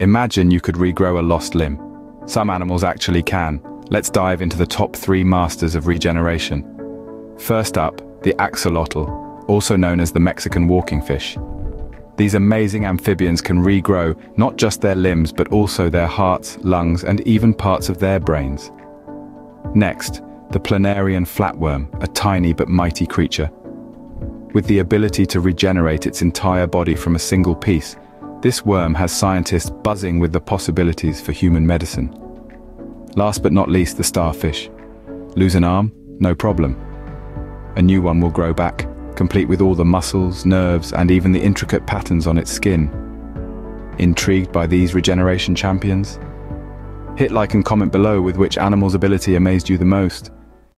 Imagine you could regrow a lost limb. Some animals actually can. Let's dive into the top three masters of regeneration. First up, the axolotl, also known as the Mexican walking fish. These amazing amphibians can regrow not just their limbs but also their hearts, lungs and even parts of their brains. Next, the planarian flatworm, a tiny but mighty creature. With the ability to regenerate its entire body from a single piece, this worm has scientists buzzing with the possibilities for human medicine. Last but not least, the starfish. Lose an arm? No problem. A new one will grow back, complete with all the muscles, nerves, and even the intricate patterns on its skin. Intrigued by these regeneration champions? Hit like and comment below with which animal's ability amazed you the most.